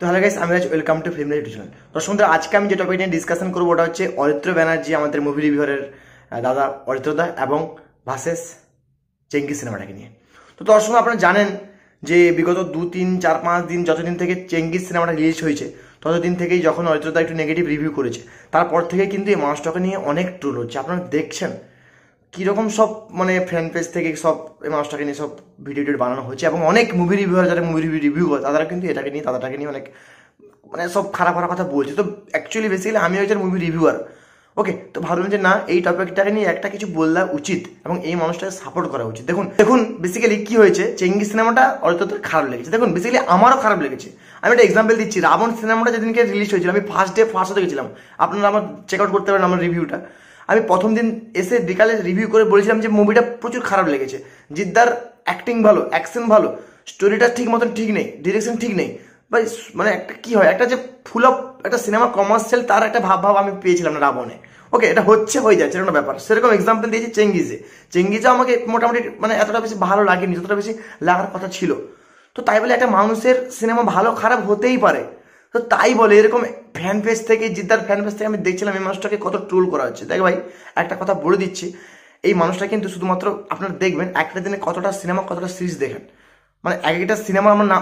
তো hello guys আমি Raj welcome to film YouTube channel তো বন্ধুরা, আজকে আমি যে টপিক নিয়ে ডিসকাশন করব ওটা হচ্ছে অরিত্র ব্যানার্জি আমাদের মুভি রিভিউয়ারের দাদা অরিত্রদা এবং ভাসেস চেঙ্গি সিনেমাটাকে নিয়ে। তো দর্শক আপনারা জানেন যে বিগত দু তিন চার পাঁচ দিন যতদিন থেকে চেঙ্গিস সিনেমাটা রিলিজ হয়েছে ততদিন থেকেই যখন অরিত্রদা একটু নেগেটিভ রিভিউ করেছে তারপর থেকে কিন্তু এই মানুষটাকে নিয়ে অনেক ট্রোল হচ্ছে। আপনারা দেখছেন কীরকম সব মানে ফ্যান পেজ থেকে সব এই মানুষটাকে নিয়ে সব ভিডিও টিডিও বানানো হচ্ছে এবং অনেক মুভি রিভিউয়ার যারা মুভি রিভিউ রিভিউ করে তারা কিন্তু এটাকে নিয়ে, তাদেরটাকে নিয়ে অনেক মানে সব খারাপ খারাপ কথা বলছে। তো অ্যাকচুয়ালি বেসিক্যালি আমি হচ্ছে মুভি রিভিউয়ার ওকে তো ভাবলাম যে না, এই টপিকটাকে নিয়ে একটা কিছু বললা উচিত এবং এই মানুষটাকে সাপোর্ট করা উচিত। দেখুন দেখুন বেসিক্যালি কি হয়েছে চেঙ্গি সিনেমাটা অত খারাপ লেগেছে। দেখুন বেসিক্যালি আমারও খারাপ লেগেছে। আমি একটা এক্সাম্পল দিচ্ছি, রাবণ সিনেমাটা যেদিনকে রিলিজ হয়েছিল, আমি ফার্স্ট ডে ফার্স্ট হতে গেছিলাম। আপনারা আমার চেক আউট করতে পারেন আমার রিভিউটা আমি প্রথম দিন এসে বিকালে রিভিউ করে বলেছিলাম যে মুভিটা প্রচুর খারাপ লেগেছে। জিদ্দার অ্যাক্টিং ভালো অ্যাকশন ভালো স্টোরিটা ঠিক মতন ঠিক নেই ডিরেকশন ঠিক নেই। বা মানে একটা কি হয়, একটা যে ফুল অফ একটা সিনেমা কমার্শিয়াল তার একটা ভাব ভাব আমি পেয়েছিলাম না রাবণে। ওকে এটা হচ্ছে, হয়ে যাচ্ছে এরকম ব্যাপার। সেরকম এক্সাম্পল দিয়েছি চেঙ্গিজে। চেঙ্গিজে আমাকে মোটামুটি মানে এতটা বেশি ভালো লাগেনি, যতটা বেশি লাগার কথা ছিল। তো তাই বলে একটা মানুষের সিনেমা ভালো, খারাপ হতেই পারে। তো তাই বলে, এরকম ফ্যান পেজ থেকে, জিদ্দার ফ্যান পেজ থেকে আমি দেখছিলাম এই মানুষটাকে কত ট্রোল করা হচ্ছে। দেখ ভাই, একটা কথা বলে দিচ্ছি, এই মানুষটা কিন্তু শুধুমাত্র আপনারা দেখবেন, একটা দিনে কতটা সিনেমা কতটা সিরিজ দেখেন। মানে এক একটা সিনেমা আমার নাম,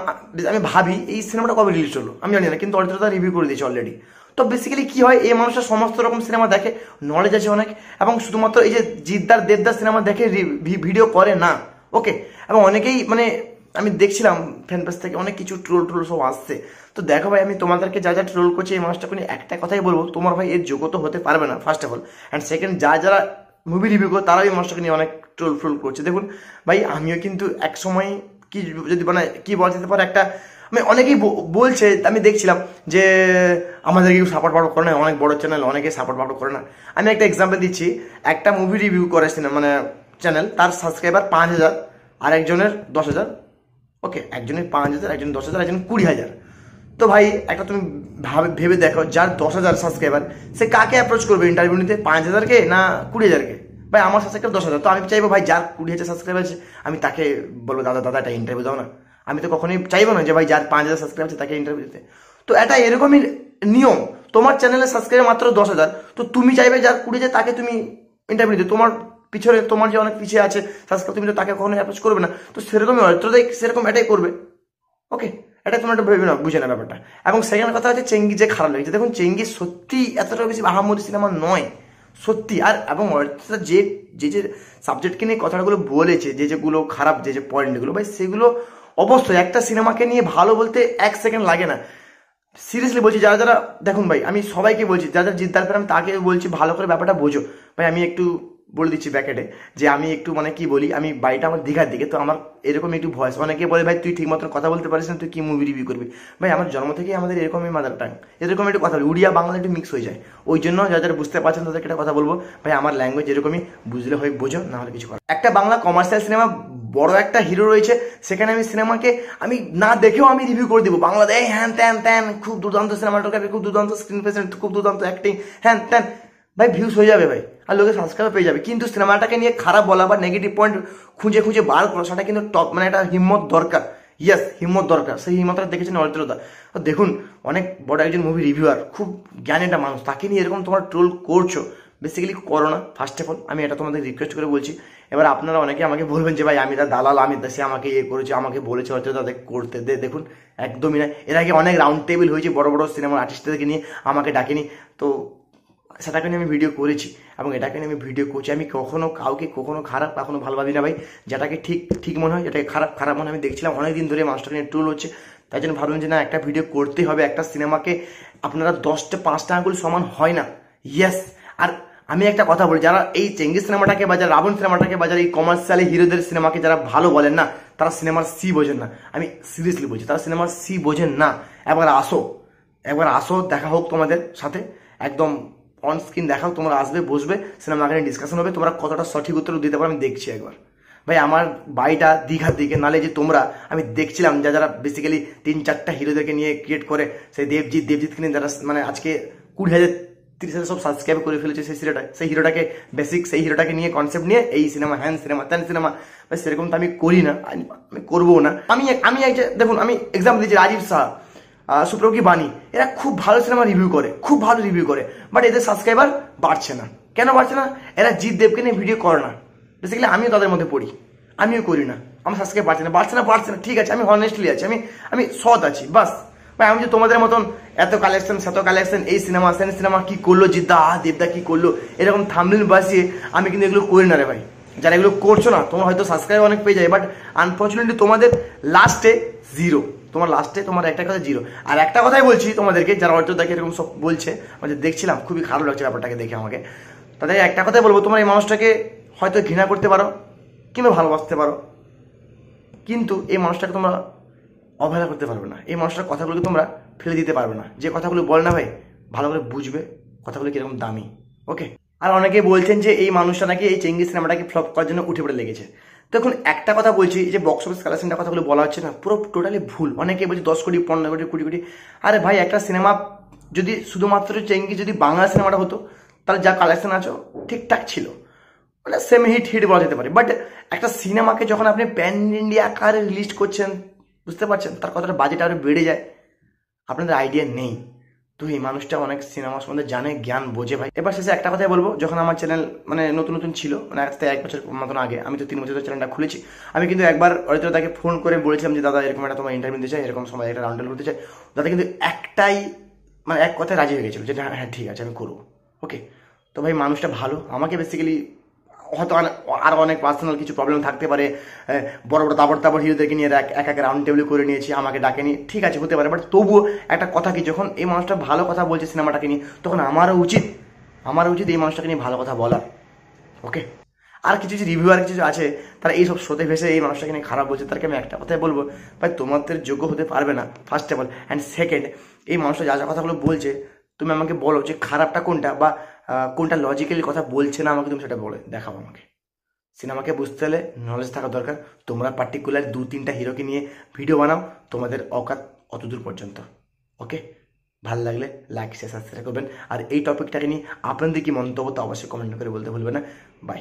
আমি ভাবি, এই সিনেমাটা কবে রিলিজ হলো? আমি জানি না, কিন্তু অরিত্রতা রিভিউ করে দিয়েছি অলরেডি তো বেসিক্যালি কি হয়, এই মানুষটা সমস্ত রকম সিনেমা দেখে নলেজ আছে অনেক, এবং শুধুমাত্র এই যে জিদ্দার দেবদার সিনেমা দেখে ভিডিও করে না। ওকে এবং অনেকেই মানে আমি দেখছিলাম ফ্যান পেজ থেকে অনেক কিছু ট্রোল ট্রোল সব আসছে। তো দেখো ভাই, আমি তোমাদেরকে যা যা ট্রোল করছি এই মানুষটাকে নিয়ে একটা কথাই বলব, তোমার ভাই এর যোগ্য তো হতে পারবে না first of all and second যা যারা মুভি রিভিউ করে, তারাও এই মানুষটাকে নিয়ে অনেক ট্রোল ফ্রোল করছে। দেখুন ভাই, আমিও কিন্তু এক সময় কি যদি মানে কি বলা যেতে পারে, একটা আমি অনেকেই বলছে, আমি দেখছিলাম যে আমাদের কেউ সাপোর্ট পাপোর্ট করে না, অনেক বড় চ্যানেল অনেকে সাপোর্ট পাপোর্ট করে না। আমি একটা এক্সাম্পল দিচ্ছি, একটা মুভি রিভিউ করে মানে চ্যানেল তার সাবস্ক্রাইবার পাঁচ হাজার আর একজনের দশ হাজার। ওকে একজনের পাঁচ হাজার, একজন দশ হাজার, একজন কুড়ি হাজার। তো ভাই, একটা তুমি ভাবে ভেবে দেখো, যার দশ হাজার সাবস্ক্রাইবার সে কাকে অ্যাপ্রোচ করবে ইন্টারভিউ নিতে? পাঁচ হাজারকে না কুড়ি হাজারকে? ভাই, আমার সাবস্ক্রাইবার দশ হাজার, তো আমি চাইব ভাই, যার কুড়ি হাজার সাবস্ক্রাইবার আছে, আমি তাকে বলব, দাদা দাদা, একটা ইন্টারভিউ দাও না। আমি তো কখনোই চাইব না যে ভাই, যার পাঁচ হাজার সাবস্ক্রাইব আছে, তাকে ইন্টারভিউ দিতে। তো এটা এরকমই নিয়ম। তোমার চ্যানেলের সাবস্ক্রাইবার মাত্র দশ হাজার, তো তুমি চাইবে যার কুড়ি হাজার, তাকে তুমি ইন্টারভিউ দিতে। তোমার পিছনে তোমার যে অনেক পিছিয়ে আছে সাবস্ক্রাইব তুমি তো তাকে কখনোই অ্যাপ্রোচ করবে না। তো সেরকমই অরিত্রদাই সেরকম এটাই করবে। ওকে এটা তোমরা একটা ভেবে না বুঝে না ব্যাপারটা। এবং সেকেন্ড কথা হচ্ছে, চেঙ্গি যে খারাপ লেগেছে। দেখুন, চেঙ্গি সত্যি এতটা বেশি আহামরি সিনেমা নয়। সত্যি, আর এবং যে যে যে সাবজেক্টকে নিয়ে কথাগুলো বলেছে, যে, যেগুলো খারাপ, যে যে পয়েন্টগুলো ভাই, সেগুলো অবশ্যই একটা সিনেমাকে নিয়ে ভালো বলতে এক সেকেন্ড লাগে না। সিরিয়াসলি বলছি, যারা যারা, দেখুন ভাই, আমি সবাইকে বলছি, যারা যারা জিদ্দার আমি তাকে বলছি, ভালো করে ব্যাপারটা বোঝো। ভাই, আমি একটু বলে দিচ্ছি ব্যাকেটে, যে আমি একটু মানে কি বলি, আমি বাড়িটা আমার দীঘার দিকে, তো আমার এরকম একটু ভয়েস অনেকে বলে, ভাই, তুই ঠিক মতন কথা বলতে পারিস না, তুই কি মুভি রিভিউ করবি? ভাই, আমার জন্ম থেকেই আমাদের এরকমই মাদার টাং এরকম একটু কথা বলি, উড়িয়া বাংলা একটু মিক্স হয়ে যায়। ওই জন্য যারা বুঝতে পারছেন তাদেরকে একটা কথা বলব, ভাই, আমার ল্যাঙ্গুয়েজ এরকমই, বুঝলে হয়, বোঝো, না হলে কিছু কর। একটা বাংলা কমার্শিয়াল সিনেমা বড় একটা হিরো রয়েছে, সেখানে আমি সিনেমাকে আমি না দেখেও আমি রিভিউ করে দিব। বাংলাদেশ হ্যান ত্যান ত্যান, খুব দুর্দান্ত সিনেমাটোগ্রাফি খুব দুর্দান্ত স্ক্রিন প্রেজেন্ট খুব দুর্দান্ত অ্যাক্টিং হ্যান ত্যান। ভাই ভিউজ হয়ে যাবে, ভাই। আর লোকে সাবস্ক্রাইব পেয়ে যাবে। কিন্তু সিনেমাটাকে নিয়ে খারাপ বলা বা নেগেটিভ পয়েন্ট খুঁজে খুঁজে বার করা, সেটা কিন্তু টপ মানে একটা হিম্মত দরকার। ইয়াস হিম্মত দরকার। সেই হিম্মতটা দেখেছেন অরিত্রদা দেখুন, অনেক বড় একজন মুভি রিভিউয়ার খুব জ্ঞান একটা মানুষ, তাকে নিয়ে এরকম তোমার ট্রোল করছ বেসিক্যালি করো না। ফার্স্ট অফ অল আমি এটা তোমাদের রিকোয়েস্ট করে বলছি। এবার আপনারা অনেকে আমাকে বলবেন যে, ভাই, আমি তার দালাল, আমি সে আমাকে ইয়ে করেছে, আমাকে বলেছে হয়তো তাদের করতে দে। দেখুন, একদমই না। এর আগে অনেক রাউন্ড টেবিল হয়েছে বড় বড় সিনেমার আর্টিস্টদেরকে নিয়ে আমাকে ডাকেনি। তো সেটাকে নিয়ে আমি ভিডিও করেছি এবং এটাকে নিয়ে আমি ভিডিও করছি। আমি কখনো কাউকে, কখনো খারাপ, কখনো ভালো ভাবি না ভাই। যেটাকে ঠিক ঠিক মনে হয়, যেটাকে খারাপ খারাপ মনে আমি দেখছিলাম। অনেকদিন ধরে মাস্টার নিয়ে টুল হচ্ছে। তাই জন্য ভাবলাম যে না, একটা ভিডিও করতে হবে। একটা সিনেমাকে আপনারা দশটা, পাঁচটা আঙুল সমান হয় না। ইয়েস আর আমি একটা কথা বলি, যারা এই চেঙ্গি সিনেমাটাকে বা যারা রাবণ সিনেমাটাকে বা যারা এই কমার্শিয়ালি হিরোদের সিনেমাকে যারা ভালো বলেন না, তারা সিনেমার সি বোঝেন না। আমি সিরিয়াসলি বলছি, তারা সিনেমার সি বোঝেন না। একবার আসো একবার আসো, দেখা হোক তোমাদের সাথে। একদম অন স্ক্রিন দেখাও, তোমরা আসবে, বসবে সিনেমা নিয়ে ডিসকাশন হবে, তোমরা কতটা সঠিক উত্তর দিতে পারো, আমি দেখছি একবার। ভাই, আমার বাড়িটা দীঘার দিকে, নালে যে তোমরা, আমি দেখছিলাম যা যারা বেসিক্যালি তিন চারটা হিরোদেরকে নিয়ে ক্রিয়েট করে, সেই দেবজিৎ দেবজিৎকে নিয়ে যারা মানে আজকে কুড়ি হাজার তিরিশ হাজার সব সাবস্ক্রাইব করে ফেলেছে সেই হিরোটা সেই হিরোটাকে বেসিক সেই হিরোটাকে নিয়ে কনসেপ্ট নিয়ে এই সিনেমা হ্যান সিনেমা ত্যান সিনেমা সেরকম তো আমি করি না, আমি করব না। আমি আমি দেখুন, আমি এক্সাম্পল দিচ্ছি রাজীব শাহ সুপ্রভ বাণী, এরা খুব ভালো সিনেমা রিভিউ করে, খুব ভালো রিভিউ করে বাট এদের সাবস্ক্রাইবার বাড়ছে না। কেন বাড়ছে না? এরা জিৎ দেবকে নিয়ে ভিডিও করে না। বেসিক্যালি আমিও তাদের মধ্যে পড়ি। আমিও করি না। আমার সাবস্ক্রাইব বাড়ছে না। বাড়ছে না বাড়ছে না। ঠিক আছে, আমি হনেস্টলি আছি। আমি আমি সৎ আছি, বাস। ভাই, আমি যে তোমাদের মতন এত কালেকশন সেত কালেকশন এই সিনেমা সেন সিনেমা কি করল, জিদ্দা, আহ, দেবদা কি করল, এরকম থামলিন বাসিয়ে আমি কিন্তু এগুলো করি না রে ভাই। যারা এগুলো করছ না, তোমার হয়তো সাবস্ক্রাইব অনেক পেয়ে যায় বাট আনফর্চুনেটলি তোমাদের লাস্টে জিরো তোমার লাস্টে তোমার একটা কথা জিরো আর একটা কথাই বলছি তোমাদেরকে, যারা দেখে এরকম সব বলছে যে দেখছিলাম, খুবই খারাপ লাগছে ব্যাপারটাকে দেখে আমাকে। তাদের একটা কথাই বলব, তোমার এই মানুষটাকে হয়তো ঘৃণা করতে পারো, কিংবা ভালোবাসতে পারো, কিন্তু এই মানুষটাকে তোমরা অবহেলা করতে পারবে না। এই মানুষটার কথাগুলোকে তোমরা ফেলে দিতে পারবে না। যে কথাগুলো বলে না ভাই ভালো করে বুঝবে কথাগুলো কীরকম দামি। ওকে আর অনেকে বলছেন যে এই মানুষটা নাকি এই চেঙ্গি সিনেমাটাকে ফ্লপ করার জন্য উঠে পড়ে লেগেছে। তো এখন একটা কথা বলছি যে বক্স অফিস কালেকশনটা কথাগুলো বলা হচ্ছে না, পুরো টোটালি ভুল। অনেকে বলছে দশ কোটি, পনেরো কোটি, কুড়ি কোটি। আরে ভাই, একটা সিনেমা যদি শুধুমাত্র চেঙ্গি যদি বাংলা সিনেমাটা হতো, তাহলে যা কালেকশন আছে, ঠিকঠাক ছিল। মানে সেম হিট হিট বলা যেতে পারে। বাট একটা সিনেমাকে যখন আপনি প্যান ইন্ডিয়া আকারে রিলিজ করছেন, বুঝতে পারছেন? তার কতটা বাজেট আরও বেড়ে যায়। আপনাদের আইডিয়া নেই। তো এই মানুষটা অনেক সিনেমা সম্বন্ধে জানে, জ্ঞান বোঝে ভাই। এবার শেষে একটা কথাই বলব, যখন আমার চ্যানেল মানে নতুন নতুন ছিল মানে আজ এক বছর মতন আগে, আমি তো তিন বছর চ্যানেলটা খুলেছি, আমি কিন্তু একবার হয়তো তাকে ফোন করে বলেছিলাম যে, দাদা, এরকম একটা তোমার ইন্টারভিউ দিতে চাই, এরকম সময় একটা রাউন্ড করতে চাই। দাদা কিন্তু একটাই মানে এক কথায় রাজি হয়ে গেছিল যে হ্যাঁ হ্যাঁ ঠিক আছে, আমি করব। ওকে তো ভাই, মানুষটা ভালো। আমাকে বেসিক্যালি হয়তো আর অনেক পার্সোনাল কিছু প্রবলেম থাকতে পারে। বড় বড় তাবড় তাবড় হিরোদেরকে নিয়ে এক এক এক রাউন্ড টেবিল করে নিয়েছি, আমাকে ডাকে ডাকেনি। ঠিক আছে, হতে পারে বাট তবুও একটা কথা কি, যখন এই মানুষটা ভালো কথা বলছে সিনেমাটাকে নিয়ে, তখন আমারও উচিত আমারও উচিত এই মানুষটাকে নিয়ে ভালো কথা বলা। ওকে আর কিছু কিছু রিভিউ আর কিছু আছে, তারা এইসব শোতে ভেসে এই মানুষটাকে নিয়ে খারাপ বলছে, তাদেরকে আমি একটা কথাই বলব, ভাই, তোমাদের যোগ্য হতে পারবে না first of all and second এই মানুষটা যা যা কথাগুলো বলছে, তুমি আমাকে বলো যে খারাপটা কোনটা, বা কোনটা লজিক্যালি কথা বলছে না আমাকে তুমি সেটা বলে, দেখাও আমাকে। সিনেমাকে বুঝতে হলে নলেজ থাকা দরকার। তোমরা পার্টিকুলার দু তিনটা হিরোকে নিয়ে ভিডিও বানাও, তোমাদের অকাত অত দূর পর্যন্ত। ওকে ভালো লাগলে লাইক শেয়ার সাবস্ক্রাইব করবেন। আর এই টপিকটাকে নিয়ে আপনাদের কি মন্তব্য তো অবশ্যই কমেন্ট করে বলতে ভুলবেন না। বাই